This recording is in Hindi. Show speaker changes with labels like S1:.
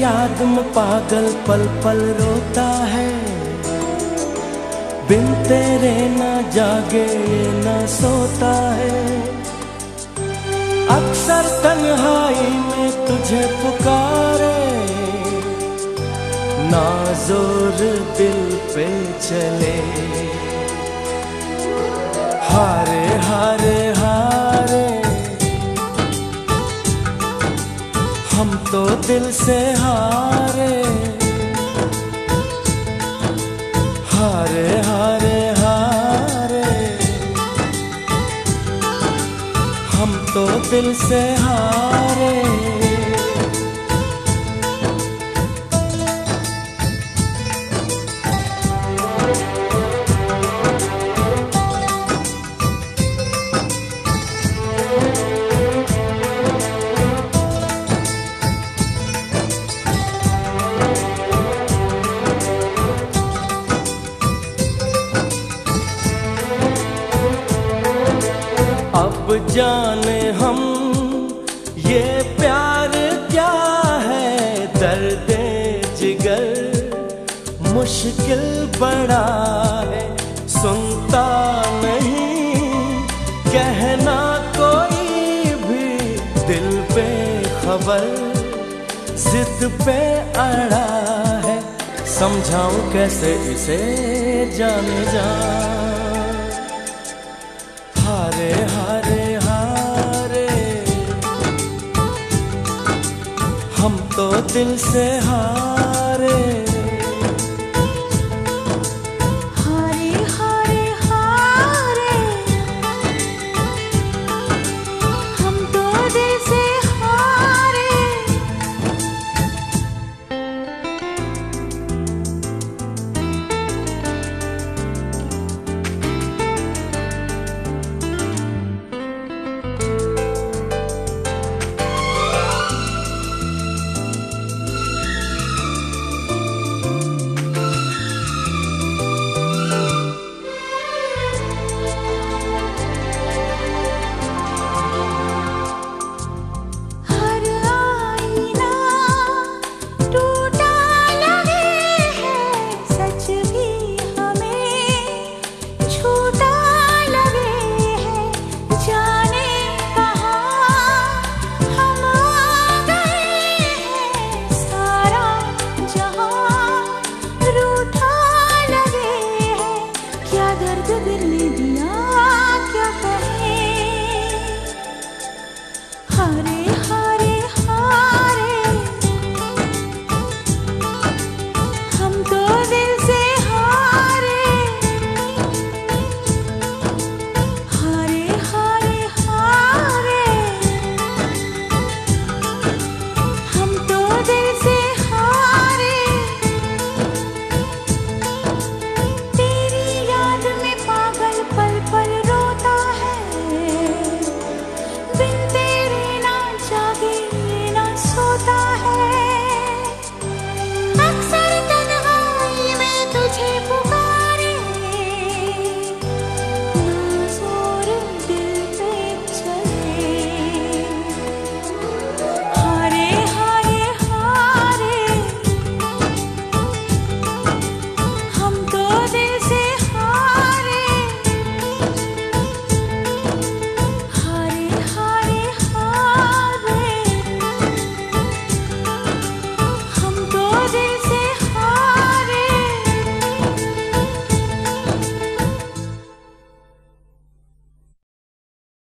S1: याद में पागल पल पल रोता है। बिन तेरे न जागे न सोता है। अक्सर तन्हाई में तुझे पुकारे। ना ज़ोर दिल पे चले। हम तो दिल से हारे। हारे हारे हारे। हम तो दिल से हारे। जाने हम, ये प्यार क्या है? दर्द जिगर मुश्किल बड़ा है। सुनता नहीं, कहना कोई भी दिल पे खबर, जिद पे अड़ा है। समझाऊं कैसे इसे जाने जा हम तो दिल से हारे।